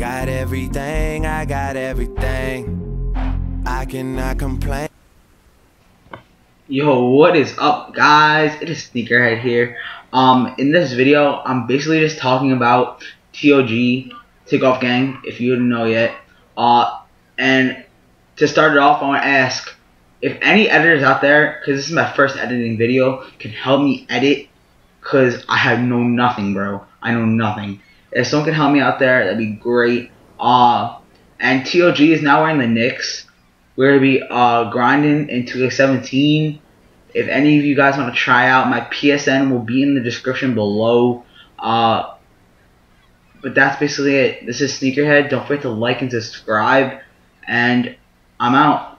got everything, I got everything. I cannot complain. Yo, what is up, guys? It is Sneakerhead here. Um, in this video, I'm basically just talking about TOG, Takeoff Gang, if you didn't know yet. Uh, and to start it off, I want to ask if any editors out there, because this is my first editing video, can help me edit, because I have know nothing, bro. I know nothing. If someone can help me out there, that'd be great. Uh, and TOG is now wearing the Knicks. We're gonna be uh, grinding in 2K17. If any of you guys want to try out, my PSN will be in the description below. Uh, but that's basically it. This is Sneakerhead. Don't forget to like and subscribe. And I'm out.